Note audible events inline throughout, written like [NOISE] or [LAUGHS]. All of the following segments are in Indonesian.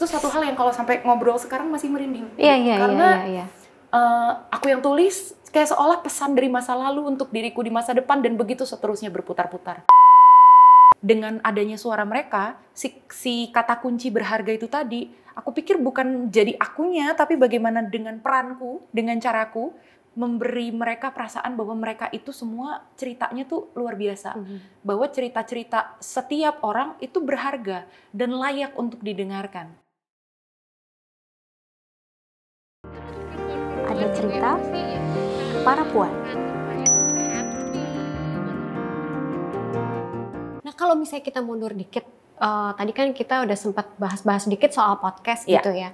Itu satu hal yang kalau sampai ngobrol sekarang masih merinding. Iya, iya, Karena iya, iya. eh, aku yang tulis kayak seolah pesan dari masa lalu untuk diriku di masa depan dan begitu seterusnya berputar-putar. Dengan adanya suara mereka, si, si kata kunci berharga itu tadi, aku pikir bukan jadi akunya, tapi bagaimana dengan peranku, dengan caraku, memberi mereka perasaan bahwa mereka itu semua ceritanya tuh luar biasa. Mhm. Bahwa cerita-cerita setiap orang itu berharga dan layak untuk didengarkan. Cerita para puan. Nah kalau misalnya kita mundur dikit, eh, tadi kan kita udah sempat bahas-bahas dikit soal podcast Iya. gitu ya.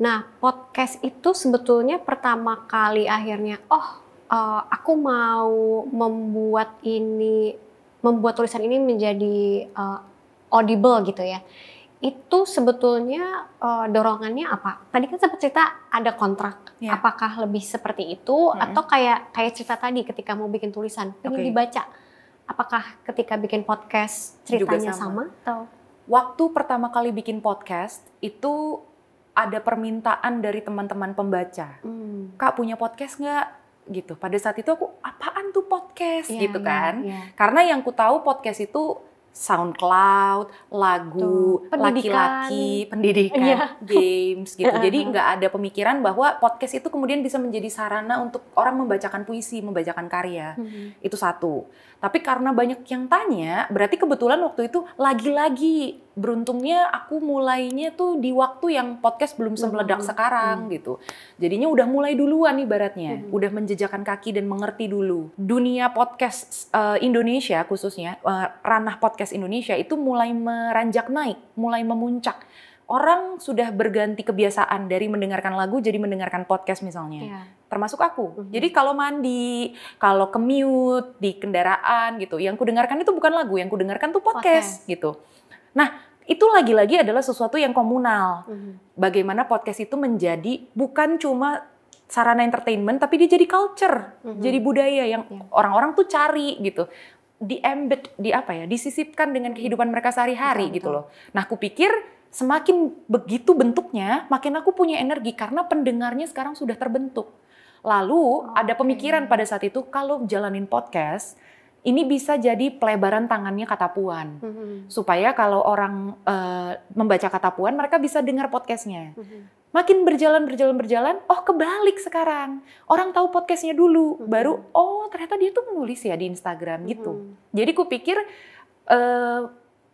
Nah podcast itu sebetulnya pertama kali akhirnya, oh eh, aku mau membuat ini, membuat tulisan ini menjadi eh, audible gitu ya. Itu sebetulnya eh, dorongannya apa? Tadi kan sempat cerita ada kontrak. Iya. Apakah lebih seperti itu Mm-mm. atau kayak kayak cerita tadi ketika mau bikin tulisan ingin Oke. dibaca? Apakah ketika bikin podcast ceritanya sama. sama. atau Waktu pertama kali bikin podcast itu ada permintaan dari teman-teman pembaca. Hmm. Kak punya podcast nggak? Gitu. Pada saat itu aku apaan tuh podcast Iya, gitu iya, kan? iya. Karena yang ku tahu podcast itu SoundCloud, lagu, Tuh, pendidikan. laki-laki, pendidikan, Iya. games gitu. [LAUGHS] Jadi nggak ada pemikiran bahwa podcast itu kemudian bisa menjadi sarana untuk orang membacakan puisi, membacakan karya. Hmm. Itu satu. Tapi karena banyak yang tanya, berarti kebetulan waktu itu lagi-lagi beruntungnya aku mulainya tuh di waktu yang podcast belum semeledak Hmm. sekarang gitu. Jadinya udah mulai duluan ibaratnya, Hmm. udah menjejakan kaki dan mengerti dulu. Dunia podcast eh, Indonesia khususnya eh, ranah podcast Indonesia itu mulai meranjak naik, mulai memuncak. Orang sudah berganti kebiasaan dari mendengarkan lagu jadi mendengarkan podcast misalnya Iya. termasuk aku. Mhm. Jadi kalau mandi, kalau commute di kendaraan gitu, yang kudengarkan itu bukan lagu, yang kudengarkan tuh podcast, gitu. Nah, itu lagi-lagi adalah sesuatu yang komunal. Hmm. Bagaimana podcast itu menjadi bukan cuma sarana entertainment, tapi dia jadi culture, Mhm. jadi budaya yang Iya. orang-orang tuh cari gitu. Di embed, di apa ya, disisipkan dengan kehidupan mereka sehari-hari Betul, gitu betul. loh. Nah, aku pikir semakin begitu bentuknya, makin aku punya energi karena pendengarnya sekarang sudah terbentuk. Lalu ada Oke. pemikiran pada saat itu kalau jalanin podcast, ini bisa jadi pelebaran tangannya kata puan. Hmm. Supaya kalau orang eh, membaca kata puan, mereka bisa dengar podcastnya. Hmm. Makin berjalan, berjalan, berjalan, oh kebalik sekarang. Orang tahu podcastnya dulu, Mhm. baru oh ternyata dia tuh menulis ya di Instagram gitu. Hmm. Jadi kupikir eh,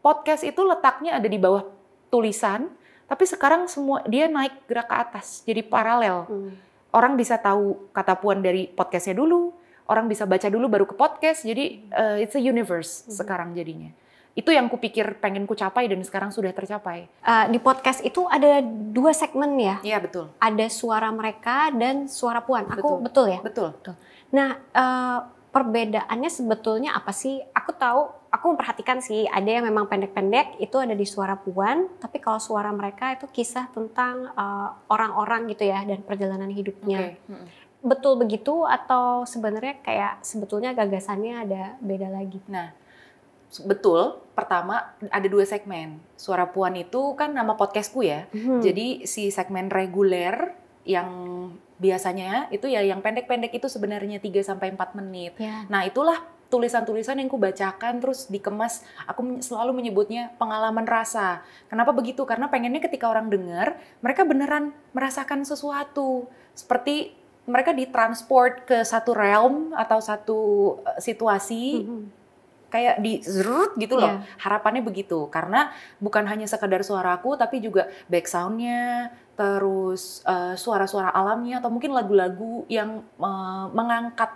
podcast itu letaknya ada di bawah tulisan, tapi sekarang semua dia naik gerak ke atas, jadi paralel. Hmm. Orang bisa tahu kata puan dari podcastnya dulu, orang bisa baca dulu baru ke podcast. Jadi eh, it's a universe Mhm. sekarang jadinya. Itu yang kupikir pengen ku capai dan sekarang sudah tercapai. Eh, di podcast itu ada dua segmen ya. Iya betul, Ada suara mereka dan suara puan. Aku Betul. betul, ya. betul. Nah, eh, perbedaannya sebetulnya apa sih? Aku tahu, aku memperhatikan sih ada yang memang pendek-pendek itu ada di suara puan, tapi kalau suara mereka itu kisah tentang orang-orang gitu ya dan perjalanan hidupnya. Oke. Mm-mm. Betul begitu atau sebenarnya kayak sebetulnya gagasannya ada beda lagi? Nah, betul. Pertama ada dua segmen. Suara puan itu kan nama podcastku ya. Hmm. Jadi si segmen reguler yang biasanya itu ya yang pendek-pendek itu sebenarnya 3 sampai 4 menit. ya. Nah, itulah tulisan-tulisan yang kubacakan terus dikemas aku selalu menyebutnya pengalaman rasa. Kenapa begitu? Karena pengennya ketika orang dengar, mereka beneran merasakan sesuatu. Seperti mereka ditransport ke satu realm atau satu eh, situasi Mhm. kayak di zrut gitu loh. Iya. Harapannya begitu karena bukan hanya sekedar suaraku tapi juga back soundnya, terus eh, suara-suara alamnya atau mungkin lagu-lagu yang eh, mengangkat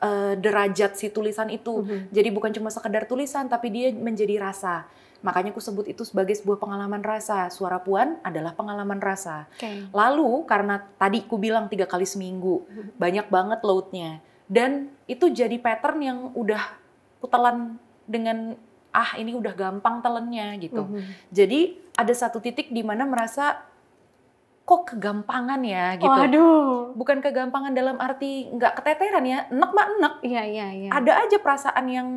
eh, derajat si tulisan itu. Mhm. Jadi bukan cuma sekedar tulisan tapi dia menjadi rasa. Makanya aku sebut itu sebagai sebuah pengalaman rasa. Suara puan adalah pengalaman rasa. Oke. Lalu karena tadi ku bilang tiga kali seminggu, [LAUGHS] banyak banget loadnya. Dan itu jadi pattern yang udah kutelan dengan ah ini udah gampang telennya gitu. Mhm. Jadi ada satu titik di mana merasa kok kegampangan ya gitu. Waduh. Bukan kegampangan dalam arti nggak keteteran ya, enek mah enek. Iya, iya, iya. Ada aja perasaan yang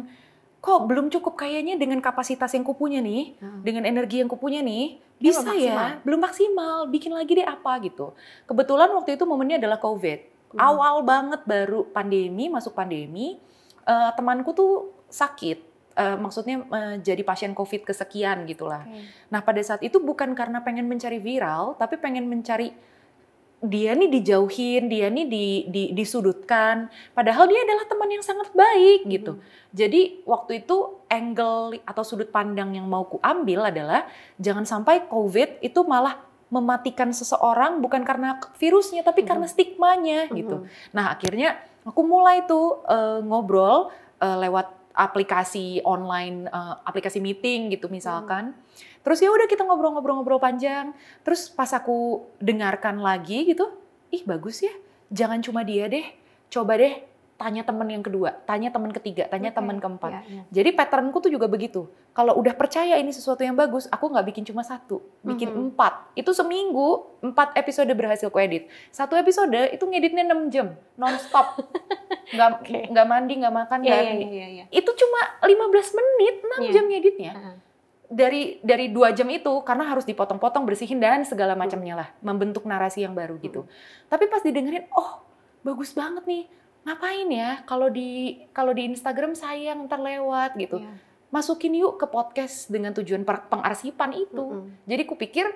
kok belum cukup kayaknya dengan kapasitas yang kupunya nih, Heeh. dengan energi yang kupunya nih, bisa belum maksimal. ya, belum maksimal, bikin lagi deh apa gitu. Kebetulan waktu itu momennya adalah COVID. Hmm. Awal banget baru pandemi, masuk pandemi, eh, temanku tuh sakit. Eh, maksudnya eh, jadi pasien COVID kesekian gitulah. Oke. Nah pada saat itu bukan karena pengen mencari viral, tapi pengen mencari dia nih dijauhin, dia nih di, di, disudutkan. Padahal dia adalah teman yang sangat baik gitu. Jadi waktu itu angle atau sudut pandang yang mau ku ambil adalah jangan sampai COVID itu malah mematikan seseorang bukan karena virusnya tapi Mhm. karena stigmanya gitu. Mhm. Nah akhirnya aku mulai tuh eh, ngobrol eh, lewat aplikasi online, eh, aplikasi meeting gitu misalkan. Terus ya udah kita ngobrol-ngobrol-ngobrol panjang. Terus pas aku dengarkan lagi gitu, ih bagus ya. Jangan cuma dia deh. Coba deh tanya teman yang kedua, tanya teman ketiga, tanya Oke. teman keempat. Iya, iya. Jadi patternku tuh juga begitu. Kalau udah percaya ini sesuatu yang bagus, aku nggak bikin cuma satu, bikin Mhm. empat. Itu seminggu empat episode berhasil ku edit. Satu episode itu ngeditnya 6 jam, nonstop. [LAUGHS] Nggak Oke. nggak mandi, nggak makan, nggak iya, ini. iya, iya. Itu cuma 15 menit, 6 Iya. jam ngeditnya. Heeh. Dari dari dua jam itu karena harus dipotong-potong, bersihin dan segala macamnya lah, membentuk narasi yang baru gitu. Tapi pas didengerin, oh bagus banget nih. Ngapain ya kalau di kalau di Instagram sayang ntar lewat gitu Iya. masukin yuk ke podcast dengan tujuan pengarsipan itu. Mm-mm. Jadi kupikir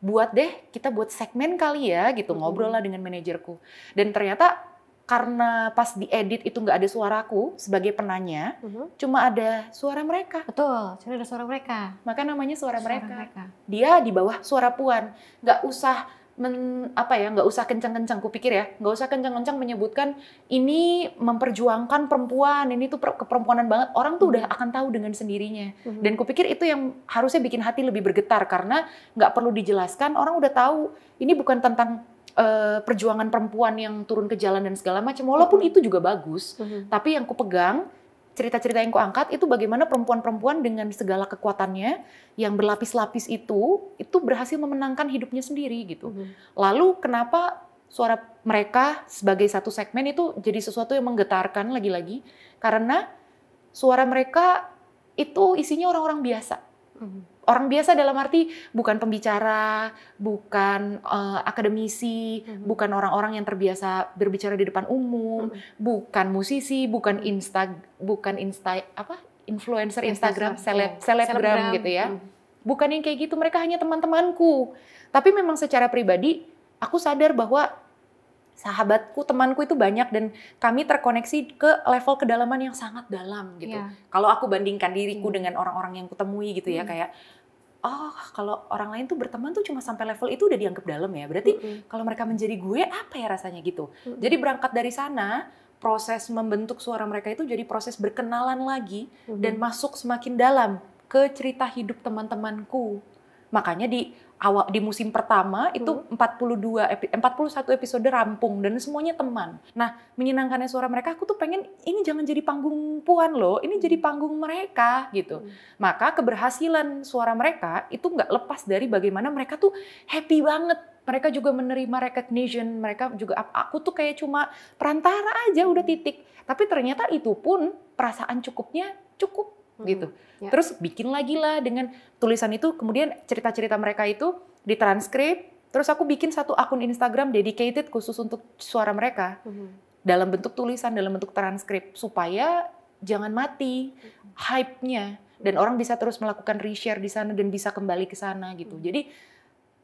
buat deh kita buat segmen kali ya gitu Mm-mm. ngobrol lah dengan manajerku. Dan ternyata karena pas diedit itu nggak ada suaraku sebagai penanya, Mhm. cuma ada suara mereka. Betul, jadi ada suara mereka. Maka namanya suara, Suara mereka. mereka. Dia di bawah suara puan. Nggak usah men, apa ya nggak usah kencang-kencang kupikir ya nggak usah kencang-kencang menyebutkan ini memperjuangkan perempuan ini tuh per- keperempuanan banget orang tuh udah akan tahu dengan sendirinya Mhm. dan kupikir itu yang harusnya bikin hati lebih bergetar karena nggak perlu dijelaskan orang udah tahu ini bukan tentang eh, perjuangan perempuan yang turun ke jalan dan segala macam walaupun Mhm. itu juga bagus Mhm. tapi yang kupegang cerita-cerita yang kuangkat itu bagaimana perempuan-perempuan dengan segala kekuatannya yang berlapis-lapis itu itu berhasil memenangkan hidupnya sendiri gitu Mhm. lalu kenapa suara mereka sebagai satu segmen itu jadi sesuatu yang menggetarkan lagi-lagi karena suara mereka itu isinya orang-orang biasa Mhm. Orang biasa dalam arti bukan pembicara, bukan eh, akademisi, Mhm. bukan orang-orang yang terbiasa berbicara di depan umum, Mhm. bukan musisi, bukan insta, bukan insta apa influencer Instagram, Influencer, seleb, iya. selebgram gitu ya. Mhm. Bukan yang kayak gitu, mereka hanya teman-temanku. Tapi memang secara pribadi aku sadar bahwa sahabatku, temanku itu banyak dan kami terkoneksi ke level kedalaman yang sangat dalam gitu Iya. kalau aku bandingkan diriku Hmm. dengan orang-orang yang kutemui gitu ya Hmm. kayak oh kalau orang lain tuh berteman tuh cuma sampai level itu udah dianggap dalam ya berarti Mhm. kalau mereka menjadi gue apa ya rasanya gitu Mhm. jadi berangkat dari sana proses membentuk suara mereka itu jadi proses berkenalan lagi Mhm. dan masuk semakin dalam ke cerita hidup teman-temanku makanya di awal di musim pertama itu 42 epi- 41 episode rampung dan semuanya teman. Nah, menyenangkannya suara mereka aku tuh pengen ini jangan jadi panggung puan loh, ini jadi panggung mereka gitu. Mhm. Maka keberhasilan suara mereka itu nggak lepas dari bagaimana mereka tuh happy banget. Mereka juga menerima recognition, mereka juga "Ap- aku tuh kayak cuma perantara aja udah titik. Tapi ternyata itu pun perasaan cukupnya cukup. Gitu. Ya. Terus bikin lagi lah dengan tulisan itu, kemudian cerita-cerita mereka itu ditranskrip. Terus aku bikin satu akun Instagram dedicated khusus untuk suara mereka Mhm. dalam bentuk tulisan, dalam bentuk transkrip supaya jangan mati hype-nya dan orang bisa terus melakukan reshare di sana dan bisa kembali ke sana gitu. Hmm. Jadi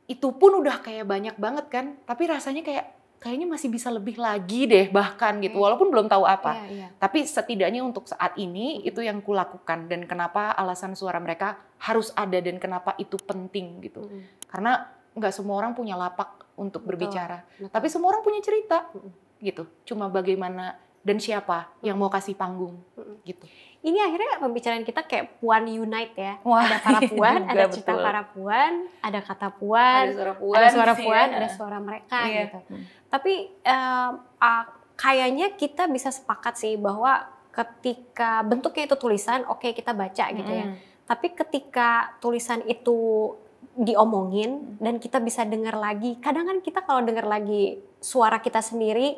itu pun udah kayak banyak banget kan, tapi rasanya kayak kayaknya masih bisa lebih lagi deh bahkan gitu. Oke. Walaupun belum tahu apa. Iya, iya. Tapi setidaknya untuk saat ini Hmm. itu yang kulakukan dan kenapa alasan suara mereka harus ada dan kenapa itu penting gitu. Mhm. Karena nggak semua orang punya lapak untuk Betul. berbicara, Betul. tapi semua orang punya cerita Mm-mm. gitu. Cuma bagaimana dan siapa yang mau kasih panggung Mm-mm. gitu. Ini akhirnya pembicaraan kita kayak Puan Unite ya. Wah, ada para puan, juga, ada cerita betul. para puan, ada kata puan, suara ada suara puan, ya. ada suara mereka Iya. gitu. Tapi em, ah, kayaknya kita bisa sepakat sih bahwa ketika bentuknya itu tulisan, oke kita baca gitu ya. Tapi ketika tulisan itu diomongin dan kita bisa dengar lagi, kadang kan kita kalau dengar lagi suara kita sendiri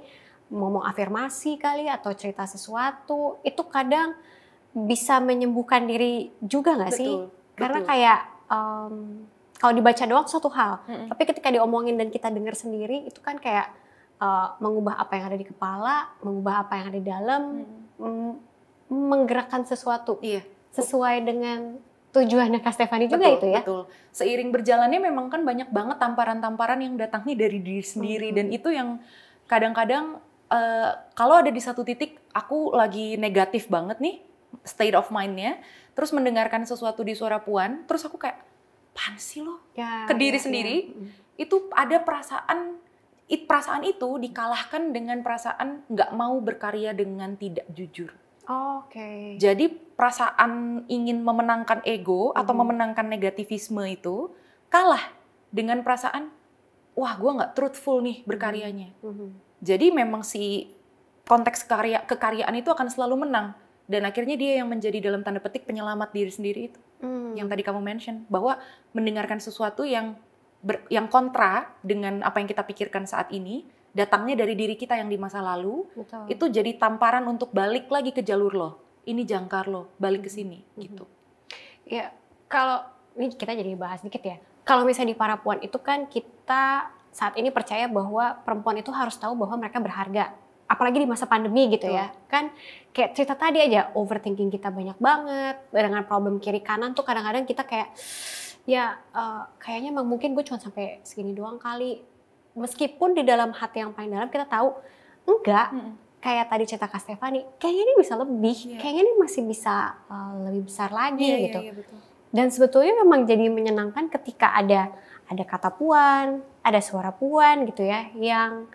ngomong afirmasi kali atau cerita sesuatu, itu kadang bisa menyembuhkan diri juga nggak sih? Betul, Karena kayak em, kalau dibaca doang suatu hal, Mm-mm. tapi ketika diomongin dan kita dengar sendiri itu kan kayak uh, mengubah apa yang ada di kepala, mengubah apa yang ada di dalam, mm, menggerakkan sesuatu Iya. sesuai dengan tujuannya Kak Stefani juga betul, itu ya. Betul. Seiring berjalannya memang kan banyak banget tamparan-tamparan yang datangnya dari diri sendiri Mhm. dan itu yang kadang-kadang eh, kalau ada di satu titik aku lagi negatif banget nih state of mind-nya, terus mendengarkan sesuatu di suara Puan, terus aku kayak pan sih lo? Ya, Ke diri ya, sendiri, ya. Mm. Itu ada perasaan it, perasaan itu dikalahkan dengan perasaan nggak mau berkarya dengan tidak jujur. Oke. Jadi perasaan ingin memenangkan ego atau Mhm. memenangkan negativisme itu kalah dengan perasaan wah gue nggak truthful nih berkaryanya. Mhm. Jadi memang si konteks karya kekaryaan itu akan selalu menang dan akhirnya dia yang menjadi dalam tanda petik penyelamat diri sendiri itu Hmm. yang tadi kamu mention bahwa mendengarkan sesuatu yang ber- yang kontra dengan apa yang kita pikirkan saat ini datangnya dari diri kita yang di masa lalu Betul. itu jadi tamparan untuk balik lagi ke jalur lo. Ini jangkar lo, balik ke sini Mhm. gitu. Ya, kalau ini kita jadi bahas dikit ya. Kalau misalnya di para puan itu kan kita saat ini percaya bahwa perempuan itu harus tahu bahwa mereka berharga. Apalagi di masa pandemi gitu ya. Kan kayak cerita tadi aja, overthinking kita banyak banget. Dengan problem kiri kanan tuh kadang-kadang kita kayak, ya eh, kayaknya emang mungkin gue cuma sampai segini doang kali. Meskipun di dalam hati yang paling dalam kita tahu, enggak, kayak tadi cerita Kak Stefani, kayaknya ini bisa lebih, Iya. kayaknya ini masih bisa eh, lebih besar lagi Iya, gitu. iya, betul. Dan sebetulnya memang jadi menyenangkan ketika ada ada kata puan, ada suara puan gitu ya, yang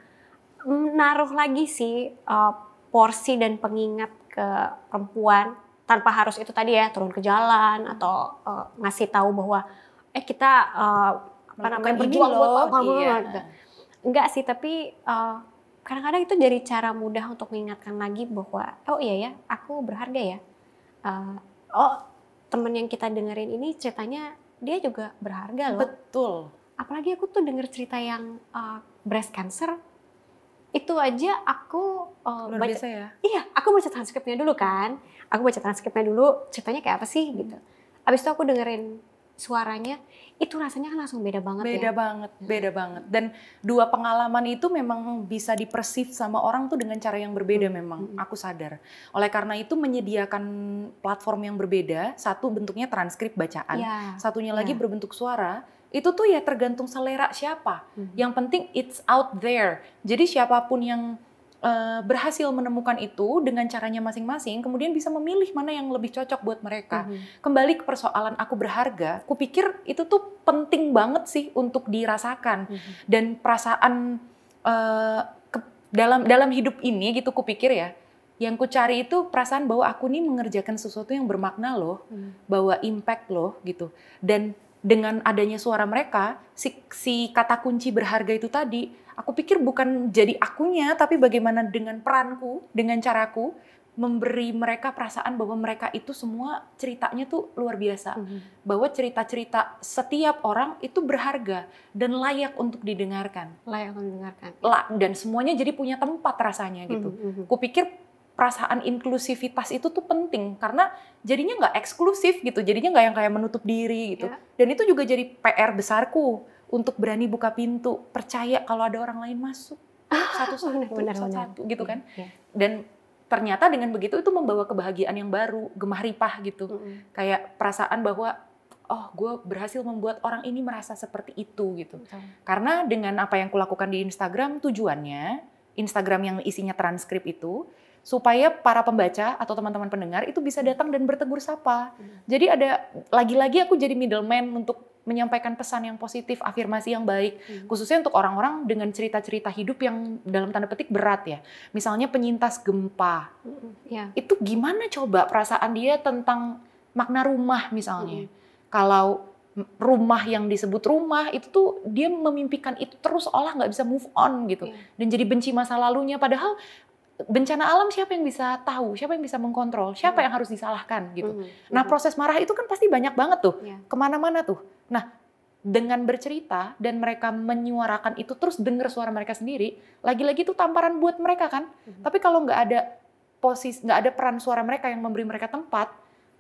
menaruh lagi sih uh, porsi dan pengingat ke perempuan tanpa harus itu tadi ya turun ke jalan atau uh, ngasih tahu bahwa eh kita uh, apa namanya berjuang buat apa, iya. Enggak sih, tapi uh, kadang-kadang itu jadi cara mudah untuk mengingatkan lagi bahwa oh iya ya, aku berharga ya. Uh, oh temen yang kita dengerin ini ceritanya dia juga berharga loh. Betul. Apalagi aku tuh denger cerita yang uh, breast cancer, itu aja aku uh, Luar baca, biasa ya. iya aku baca transkripnya dulu kan, aku baca transkripnya dulu ceritanya kayak apa sih gitu. Abis itu aku dengerin suaranya, itu rasanya kan langsung beda banget Beda ya. banget, beda banget. Dan dua pengalaman itu memang bisa dipersif sama orang tuh dengan cara yang berbeda Hmm, memang. hmm. Aku sadar. Oleh karena itu menyediakan platform yang berbeda, satu bentuknya transkrip bacaan, Iya. satunya lagi Iya. berbentuk suara. Itu tuh ya tergantung selera siapa. Mhm. Yang penting it's out there. Jadi siapa pun yang eh, berhasil menemukan itu dengan caranya masing-masing, kemudian bisa memilih mana yang lebih cocok buat mereka. Mhm. Kembali ke persoalan aku berharga, aku pikir itu tuh penting banget sih untuk dirasakan Mhm. dan perasaan eh, ke- dalam dalam hidup ini gitu kupikir ya. Yang ku cari itu perasaan bahwa aku nih mengerjakan sesuatu yang bermakna loh, Mhm. bawa impact loh gitu. Dan dengan adanya suara mereka, si, si kata kunci berharga itu tadi, aku pikir bukan jadi akunya, tapi bagaimana dengan peranku, dengan caraku, memberi mereka perasaan bahwa mereka itu semua ceritanya tuh luar biasa. Mhm. Bahwa cerita-cerita setiap orang itu berharga dan layak untuk didengarkan. Layak untuk mendengarkan. La- Dan semuanya jadi punya tempat rasanya gitu. Mhm, mhm. Kupikir perasaan inklusivitas itu tuh penting karena jadinya nggak eksklusif gitu, jadinya nggak yang kayak menutup diri gitu. Ya. Dan itu juga jadi PR besarku untuk berani buka pintu, percaya kalau ada orang lain masuk satu-satu, benar, benar, satu-satu gitu kan. Iya. Dan ternyata dengan begitu itu membawa kebahagiaan yang baru, gemah ripah gitu. Mhm. Kayak perasaan bahwa oh gue berhasil membuat orang ini merasa seperti itu gitu. Betul. Karena dengan apa yang kulakukan di Instagram tujuannya, Instagram yang isinya transkrip itu, supaya para pembaca atau teman-teman pendengar itu bisa datang dan bertegur sapa. Hmm. Jadi ada lagi-lagi aku jadi middleman untuk menyampaikan pesan yang positif, afirmasi yang baik, Hmm. khususnya untuk orang-orang dengan cerita-cerita hidup yang dalam tanda petik berat ya. Misalnya penyintas gempa. Mhm. Ya. Itu gimana coba perasaan dia tentang makna rumah misalnya. Mhm. Kalau rumah yang disebut rumah itu tuh dia memimpikan itu terus olah nggak bisa move on gitu Iya. dan jadi benci masa lalunya padahal bencana alam siapa yang bisa tahu siapa yang bisa mengkontrol siapa Hmm. yang harus disalahkan gitu Mhm. nah Mhm. proses marah itu kan pasti banyak banget tuh Iya. ke mana-mana tuh nah dengan bercerita dan mereka menyuarakan itu terus dengar suara mereka sendiri lagi-lagi itu tamparan buat mereka kan Mhm. tapi kalau nggak ada posisi nggak ada peran suara mereka yang memberi mereka tempat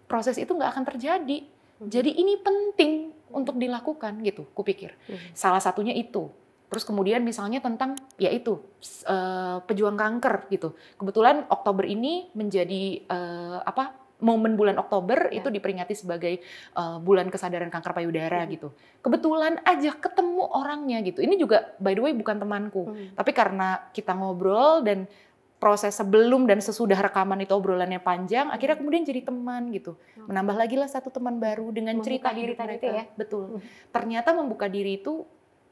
proses itu nggak akan terjadi Mhm. jadi ini penting untuk dilakukan gitu, kupikir. Hmm. Salah satunya itu. Terus kemudian misalnya tentang ya itu s- eh, pejuang kanker gitu. Kebetulan Oktober ini menjadi eh, apa momen bulan Oktober Ya. itu diperingati sebagai eh, bulan kesadaran kanker payudara Mhm. gitu. Kebetulan aja ketemu orangnya gitu. Ini juga by the way bukan temanku, Hmm. tapi karena kita ngobrol dan proses sebelum dan sesudah rekaman itu obrolannya panjang, akhirnya kemudian jadi teman gitu. Oke. Menambah lagi lah satu teman baru dengan Membuka cerita diri hidup tadi mereka. itu ya? Betul. Mhm. Ternyata membuka diri itu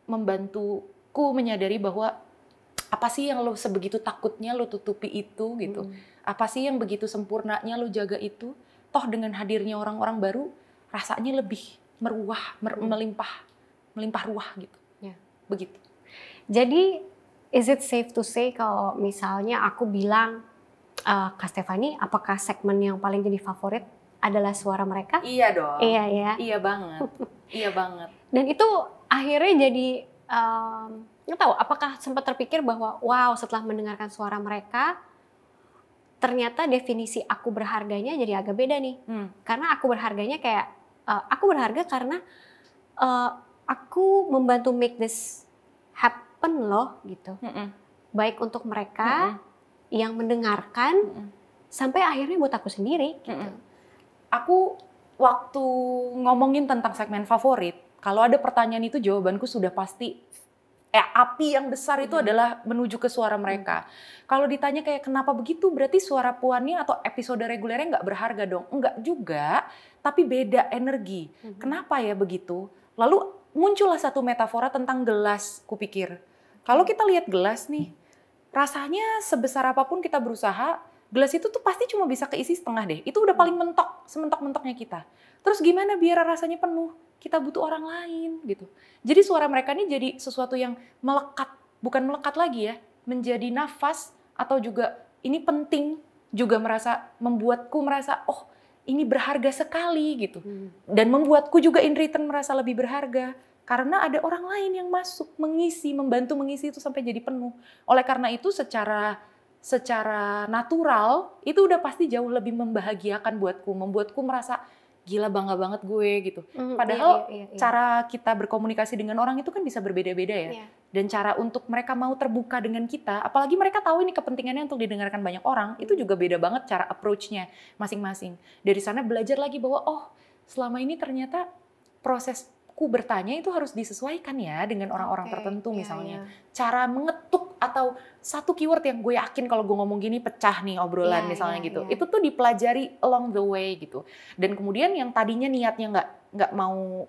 membantuku menyadari bahwa apa sih yang lo sebegitu takutnya lo tutupi itu gitu. Hmm. Apa sih yang begitu sempurnanya lo jaga itu? Toh dengan hadirnya orang-orang baru rasanya lebih meruah, mer- Hmm. melimpah, melimpah ruah gitu. Ya. Begitu. Jadi, is it safe to say kalau misalnya aku bilang, eh Kak Stefani, apakah segmen yang paling jadi favorit adalah suara mereka? Iya dong. Iya ya. Iya banget. [LAUGHS] iya banget. Dan itu akhirnya jadi em, nggak tahu apakah sempat terpikir bahwa wow setelah mendengarkan suara mereka ternyata definisi aku berharganya jadi agak beda nih. Hmm. Karena aku berharganya kayak eh, aku berharga karena eh, aku membantu make this happen loh gitu. Mm-mm. Baik untuk mereka Mm-mm. yang mendengarkan Mm-mm. sampai akhirnya buat aku sendiri gitu. Aku waktu ngomongin tentang segmen favorit, kalau ada pertanyaan itu jawabanku sudah pasti eh api yang besar itu Hmm. adalah menuju ke suara mereka. Kalau ditanya kayak kenapa begitu, berarti suara puannya atau episode regulernya nggak berharga dong? Enggak juga, tapi beda energi. Mhm. Kenapa ya begitu? Lalu muncullah satu metafora tentang gelas, kupikir. Kalau kita lihat gelas nih, rasanya sebesar apa pun kita berusaha, gelas itu tuh pasti cuma bisa keisi setengah deh. Itu udah paling mentok, sementok-mentoknya kita. Terus gimana biar rasanya penuh? Kita butuh orang lain gitu. Jadi suara mereka ini jadi sesuatu yang melekat, bukan melekat lagi ya, menjadi nafas atau juga ini penting juga merasa membuatku merasa oh ini berharga sekali gitu Hmm. dan membuatku juga in return merasa lebih berharga karena ada orang lain yang masuk mengisi membantu mengisi itu sampai jadi penuh oleh karena itu secara secara natural itu udah pasti jauh lebih membahagiakan buatku membuatku merasa gila bangga banget gue gitu Mhm, Padahal iya, iya, iya, iya. cara kita berkomunikasi dengan orang itu kan bisa berbeda-beda ya Iya. dan cara untuk mereka mau terbuka dengan kita apalagi mereka tahu ini kepentingannya untuk didengarkan banyak orang itu juga beda banget cara approach-nya masing-masing dari sana belajar lagi bahwa oh selama ini ternyata prosesku bertanya itu harus disesuaikan ya dengan orang-orang Oke, tertentu iya, misalnya iya. cara mengetuk atau satu keyword yang gue yakin kalau gue ngomong gini pecah nih obrolan Iya, misalnya iya, gitu iya. itu tuh dipelajari along the way gitu dan kemudian yang tadinya niatnya nggak nggak mau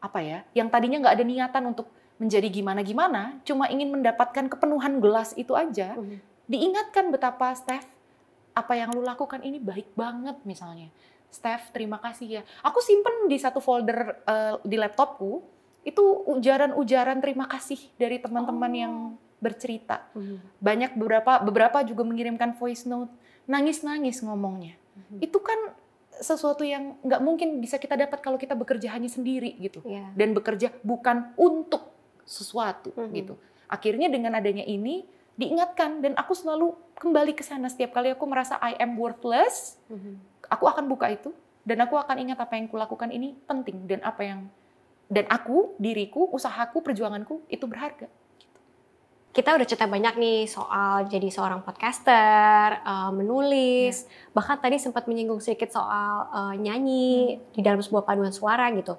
apa ya yang tadinya nggak ada niatan untuk menjadi gimana gimana cuma ingin mendapatkan kepenuhan gelas itu aja Mhm. diingatkan betapa Steph apa yang lu lakukan ini baik banget misalnya Steph terima kasih ya aku simpen di satu folder eh, di laptopku itu ujaran-ujaran terima kasih dari teman-teman Oh. yang bercerita Mhm. banyak beberapa beberapa juga mengirimkan voice note nangis-nangis ngomongnya Mhm. itu kan sesuatu yang nggak mungkin bisa kita dapat kalau kita bekerja hanya sendiri gitu Iya. dan bekerja bukan untuk sesuatu Mhm. gitu akhirnya dengan adanya ini diingatkan dan aku selalu kembali ke sana setiap kali aku merasa I am worthless Mhm. Aku akan buka itu dan aku akan ingat apa yang kulakukan ini penting dan apa yang dan aku diriku usahaku perjuanganku itu berharga kita udah cerita banyak nih soal jadi seorang podcaster, eh, menulis, bahkan tadi sempat menyinggung sedikit soal eh, nyanyi di dalam sebuah paduan suara gitu.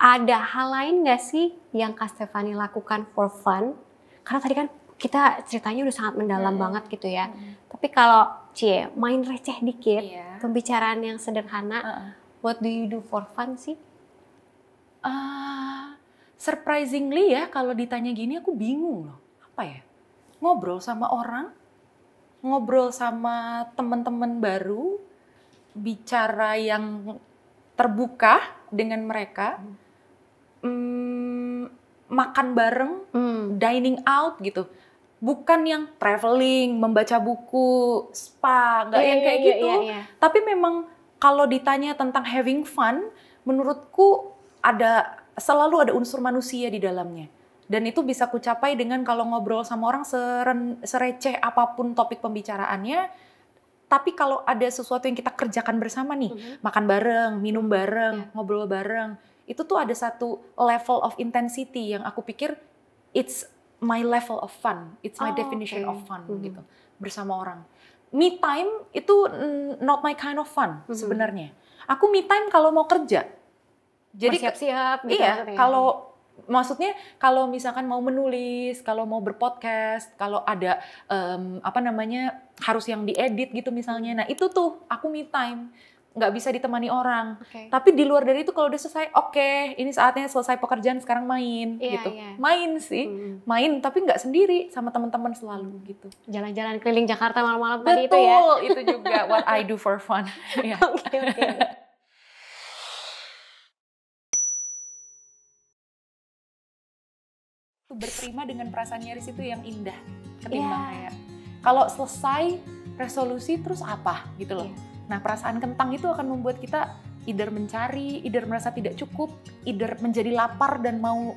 Ada hal lain nggak sih yang Kak Stefani lakukan for fun? Karena tadi kan kita ceritanya udah sangat mendalam Hmm. banget gitu ya. Tapi kalau cie main receh dikit, Iya. pembicaraan yang sederhana, Heeh. what do you do for fun sih? Ah, surprisingly ya kalau ditanya gini aku bingung loh. Apa ya? Ngobrol sama orang, ngobrol sama teman-teman baru, bicara yang terbuka dengan mereka, mm, makan bareng, Hmm. dining out gitu. Bukan yang traveling, membaca buku, spa, nggak yang Iya, kayak iya, gitu. iya, iya. Tapi memang kalau ditanya tentang having fun, menurutku ada selalu ada unsur manusia di dalamnya. Dan itu bisa kucapai dengan kalau ngobrol sama orang seren, sereceh apa pun topik pembicaraannya. Tapi kalau ada sesuatu yang kita kerjakan bersama nih, Mhm. makan bareng, minum bareng, Iya. ngobrol bareng, itu tuh ada satu level of intensity yang aku pikir it's my level of fun, it's my Oh, definition oke. of fun Mhm. gitu bersama orang. Me time itu mm, not my kind of fun Mhm. sebenarnya. Aku me time kalau mau kerja. Jadi siap-siap gitu iya, maksudnya. kalau maksudnya kalau misalkan mau menulis, kalau mau berpodcast, kalau ada em, apa namanya harus yang diedit gitu misalnya. Nah itu tuh aku me time, nggak bisa ditemani orang. Oke. Tapi di luar dari itu kalau udah selesai, oke, ini saatnya selesai pekerjaan sekarang main Iya, gitu. iya. Main sih, Mm. main tapi nggak sendiri sama teman-teman selalu gitu. Jalan-jalan keliling Jakarta malam-malam tadi Betul, itu ya. [LAUGHS] itu juga what I do for fun. [LAUGHS] Iya. Oke, oke. Tuh, berterima dengan perasaan nyaris itu yang indah ketimbang Iya. kayak kalau selesai resolusi terus apa gitu loh. Iya. Nah perasaan kentang itu akan membuat kita either mencari, either merasa tidak cukup, either menjadi lapar dan mau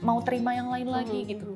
mau terima yang lain lagi Mhm, gitu.